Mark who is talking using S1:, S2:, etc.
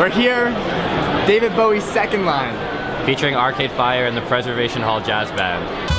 S1: We're here, David Bowie's second line.
S2: featuring Arcade Fire and the Preservation Hall Jazz Band.